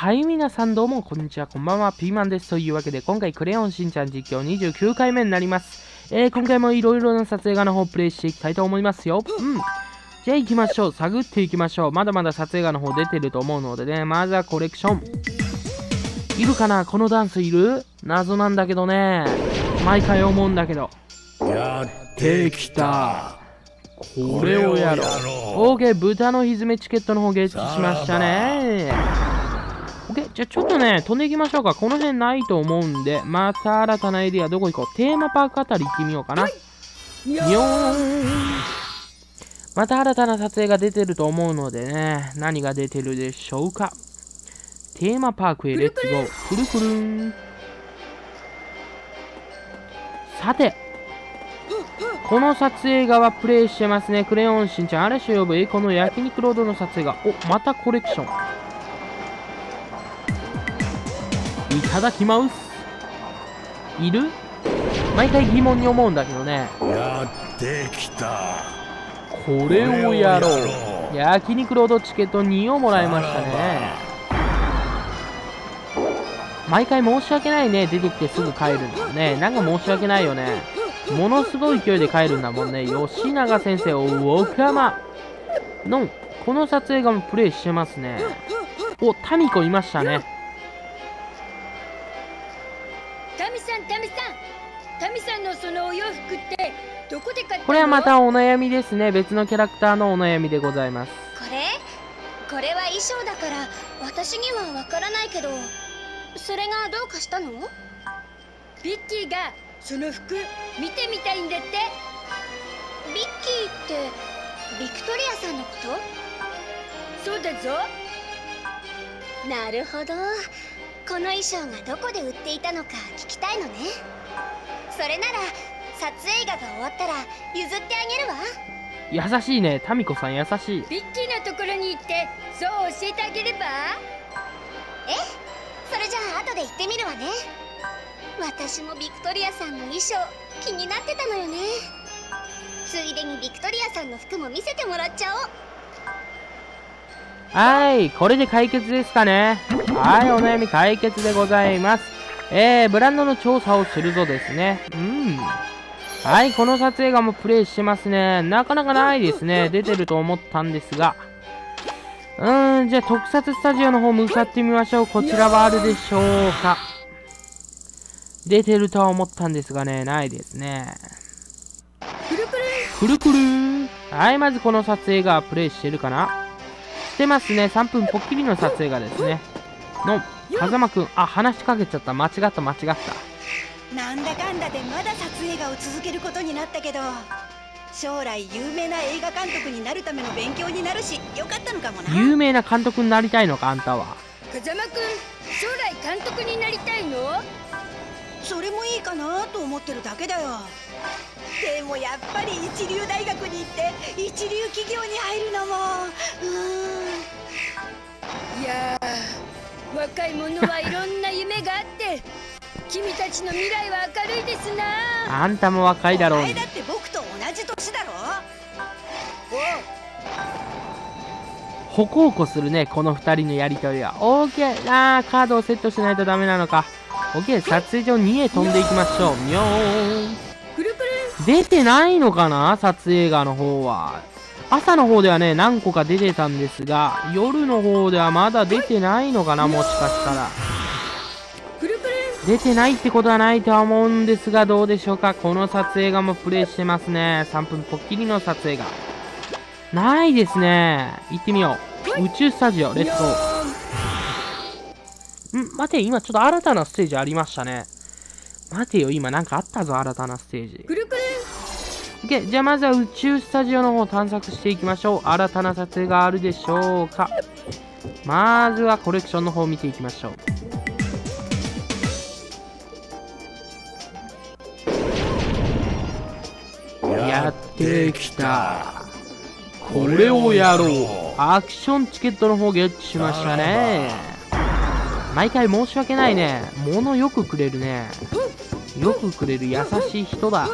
はい、皆さんどうも、こんにちは、こんばんは、ピーマンです。というわけで、今回、クレヨンしんちゃん実況29回目になります。えー、今回もいろいろな撮影画の方、プレイしていきたいと思いますよ。うん。じゃあ行きましょう。探っていきましょう。まだまだ撮影画の方出てると思うのでね、まずはコレクション。いるかなこのダンスいる？謎なんだけどね。毎回思うんだけど。やってきた。これをやろう。オーケー、豚のひずめチケットの方ゲットしましたね。じゃあちょっとね、飛んでいきましょうか。この辺ないと思うんで、また新たなエリアどこ行こう。テーマパークあたり行ってみようかな。よーん。また新たな撮影が出てると思うのでね、何が出てるでしょうか。テーマパークへレッツゴー。くるくるん。さて、この撮影画はプレイしてますね。クレヨンしんちゃん、嵐を呼ぶ栄光の焼肉ロードの撮影画。お、またコレクション。いただきます。いる？毎回疑問に思うんだけどね。やってきた。これをやろう焼肉ロードチケット2をもらいましたね。毎回申し訳ないね。出てきてすぐ帰るんだよね。なんか申し訳ないよね。ものすごい勢いで帰るんだもんね。吉永先生、おかま。のん、この撮影画もプレイしてますね。お、タミコいましたね。お洋服ってどこで買ったのこれはまたお悩みですね。別のキャラクターのお悩みでございます。これ？これは衣装だから私にはわからないけど。それがどうかしたの？ビッキーがその服見てみたいんだって。ビッキーってビクトリアさんのこと？そうだぞ。なるほど。この衣装がどこで売っていたのか聞きたいのね。それなら撮影画が終わったら譲ってあげるわ優しいね。タミコさん優しい。ビッキーのところに行ってそう教えてあげれば？え？それじゃあ後で行ってみるわね私もビクトリアさんの衣装気になってたのよねついでにビクトリアさんの服も見せてもらっちゃおうはい、これで解決ですかね。はい、お悩み解決でございます。えー、ブランドの調査をするぞですね。うん。はい、この撮影画もうプレイしてますね。なかなかないですね。出てると思ったんですが。うーん、じゃあ特撮スタジオの方向かってみましょう。こちらはあるでしょうか。出てるとは思ったんですがね、ないですね。くるくるはい、まずこの撮影がプレイしてるかなしてますね。3分ポッキリの撮影がですね。の、風間くん。あ、話しかけちゃった。間違った、間違った。なんだかんだでまだ撮影画を続けることになったけど将来有名な映画監督になるための勉強になるしよかったのかもな。有名な監督になりたいのか、あんたは。風間くん将来監督になりたいの？それもいいかなと思ってるだけだよ。でもやっぱり一流大学に行って一流企業に入るのもうーん。いやー若い者はいろんな夢があって君たちの未来は明るいですなあんたも若いだろうにお前だ。って僕と同じ年だろほこほこするね、この二人のやりとりは。オーケー。あー、カードをセットしないとダメなのか。オーケー、撮影所2へ飛んでいきましょう。みょーん。出てないのかな？撮影画の方は。朝の方ではね、何個か出てたんですが、夜の方ではまだ出てないのかな？もしかしたら。出てないってことはないとは思うんですが、どうでしょうか？この撮影画もプレイしてますね。3分ポッキリの撮影画。ないですね。行ってみよう。宇宙スタジオ、レッツゴー。ん、待て、今ちょっと新たなステージありましたね。待てよ、今なんかあったぞ、新たなステージ。くるくる OK、じゃあまずは宇宙スタジオの方を探索していきましょう。新たな撮影があるでしょうか。まずはコレクションの方を見ていきましょう。やってきた。これをやろう。アクションチケットの方ゲットしましたね。毎回申し訳ないね。物よくくれるね。よくくれる優しい人だ。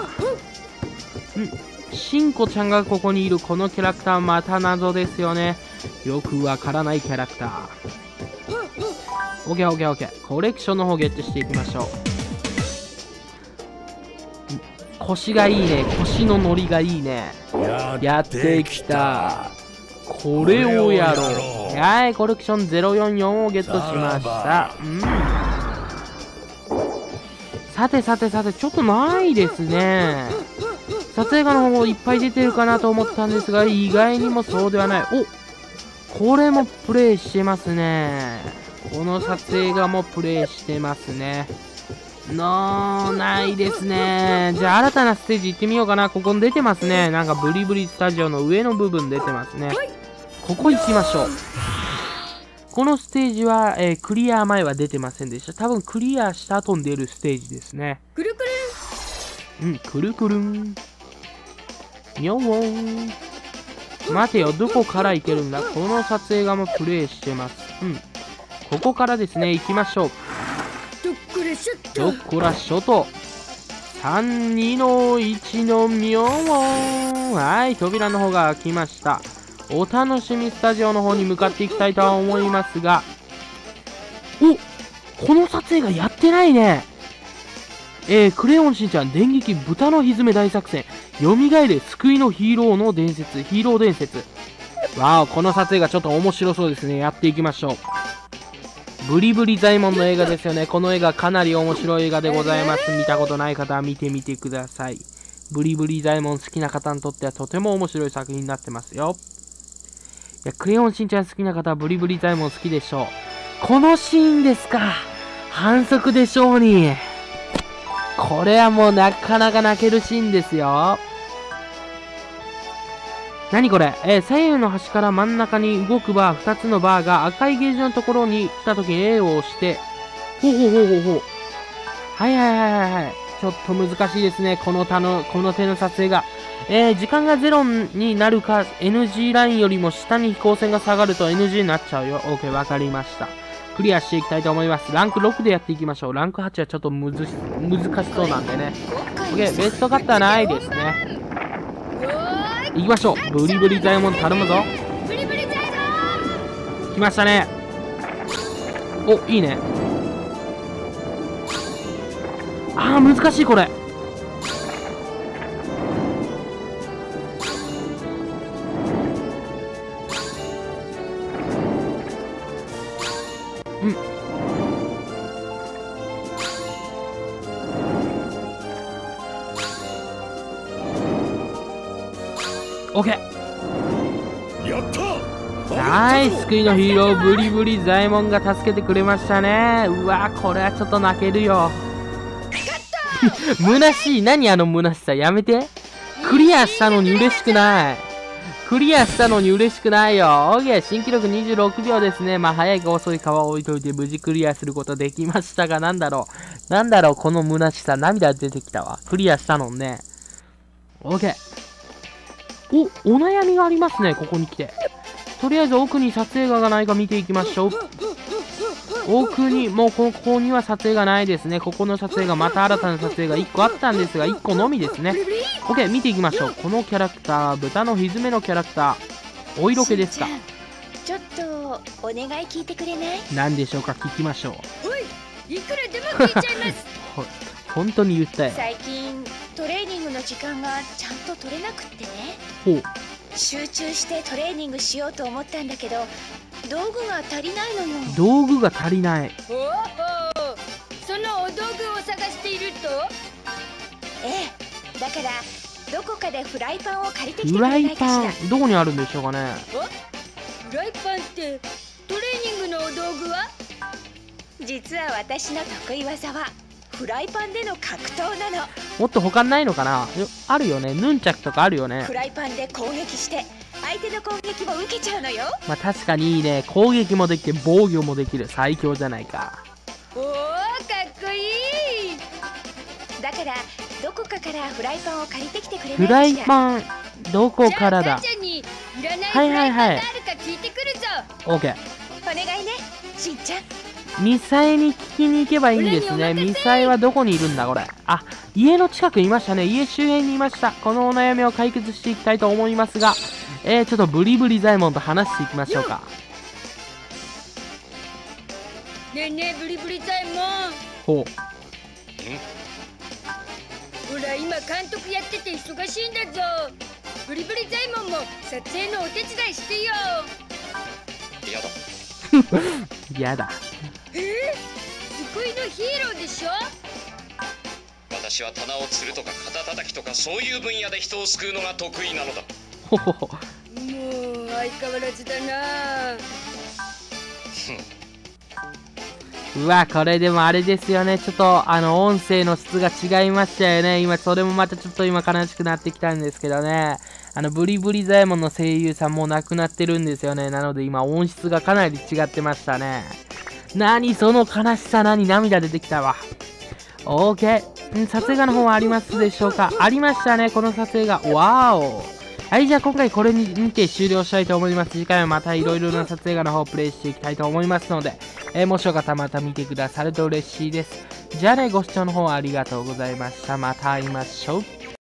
しんこちゃんがここにいるこのキャラクターまた謎ですよね。よくわからないキャラクター。OKOKOK コレクションの方ゲットしていきましょう腰がいいね。腰のノリがいいね。やってきた。これをやろう。はいコレクション044をゲットしました。うん。さてさてさてちょっとないですね。撮影画の方いっぱい出てるかなと思ったんですが意外にもそうではない。おこれもプレイしてますね。この撮影画もプレイしてますねのないですね。じゃあ新たなステージ行ってみようかな。ここに出てますね。なんかブリブリスタジオの上の部分出てますね。ここ行きましょう。このステージは、えー、クリア前は出てませんでした。多分クリアした後に出るステージですね。くるくるん。うん、くるくるん。にょーん。待てよ、どこから行けるんだ？この撮影画もプレイしてます。うん。ここからですね、行きましょう。どっこらしょと。3、2の1の妙はい、扉の方が開きました。お楽しみスタジオの方に向かっていきたいとは思いますが、おこの撮影がやってないね。えー、クレヨンしんちゃん電撃豚のひずめ大作戦。蘇れ救いのヒーローの伝説ヒーロー伝説。わおこの撮影がちょっと面白そうですね。やっていきましょう。ブリブリザイモンの映画ですよね。この映画かなり面白い映画でございます。見たことない方は見てみてください。ブリブリザイモン好きな方にとってはとても面白い作品になってますよ。いや、クレヨンしんちゃん好きな方はブリブリザイモン好きでしょう。このシーンですか。反則でしょうに。これはもうなかなか泣けるシーンですよ。何これ？えー、左右の端から真ん中に動くバー、2つのバーが赤いゲージのところに来た時に A を押して、ほうほうほうほうほう。はいはいはいはいはい。ちょっと難しいですね。この他の、この手の撮影が。えー、時間が0になるか、NG ラインよりも下に飛行船が下がると NG になっちゃうよ。OK、わかりました。クリアしていきたいと思います。ランク6でやっていきましょう。ランク8はちょっとむず難しそうなんでね。OK、ベストカッターないですね。行きましょう。ブリブリザイモン頼むぞ。来ましたね。おいいね。あー難しいこれ。ったナイス救いのヒーローブリブリザイモンが助けてくれましたねうわこれはちょっと泣けるよ虚しい何あの虚しさやめてクリアしたのに嬉しくないクリアしたのに嬉しくないよ。オーケー、新記録26秒ですね。まあ、早いか遅いかは置いといて、無事クリアすることできましたが、なんだろう。なんだろう、この虚しさ。涙出てきたわ。クリアしたのね。オーケー。お、お悩みがありますね、ここに来て。とりあえず奥に撮影画がないか見ていきましょう。奥に、もうここには撮影がないですね。ここの撮影がまた新たな撮影が1個あったんですが、1個のみですね。OK、見ていきましょう。このキャラクター、豚のひずめのキャラクター、お色気ですか？ちょっと、お願い聞いてくれない？何でしょうか、聞きましょう。おい、いくらでも聞いちゃいます。本当に言ったよ。最近、トレーニングの時間がちゃんと取れなくってねほう集中してトレーニングしようと思ったんだけど道具が足りないのよ。道具が足りない。おおそのお道具を探していると？ええ。だからどこかでフライパンを借りてきてくれないかしら。フライパンどこにあるんでしょうかね。フライパンってトレーニングのお道具は？実は私の得意技はフライパンでの格闘なのもっと他ないのかな？あるよね。ヌンチャクとかあるよね。フライパンで攻撃して相手の攻撃も受けちゃうのよ。まあ確かにいいね。攻撃もできて防御もできる。最強じゃないか。おおかっこいい。だからどこかからフライパンを借りてきてくれないフライパンどこからだ？はいはいはい。オッケー。お願いねしんちゃんミサイに聞きに行けばいいんですね。ミサイはどこにいるんだ、これ。あ、家の近くにいましたね。家周辺にいました。このお悩みを解決していきたいと思いますが、えー、ちょっとブリブリザイモンと話していきましょうか。ねえねえブリブリ左衛門ほほら今監督やってて忙しいんだぞブリブリ左衛門も撮影のお手伝いしてよやだう。やだ。えー、救いのヒーローでしょ？私は棚を釣るとか肩叩きとかそういう分野で人を救うのが得意なのだほほほ。もう相変わらずだなうわ、これでもあれですよね。ちょっと、あの、音声の質が違いましたよね。今、それもまたちょっと今悲しくなってきたんですけどね。あの、ブリブリザエモンの声優さんもう亡くなってるんですよね。なので今、音質がかなり違ってましたね。何その悲しさ、何涙出てきたわ。OK。撮影画の方はありますでしょうか？ありましたね、この撮影画。わーお。はい、じゃあ今回これにて終了したいと思います。次回はまたいろいろな撮影画の方をプレイしていきたいと思いますので、えーもしよかったらまた見てくださると嬉しいです。じゃあね、ご視聴の方ありがとうございました。また会いましょう。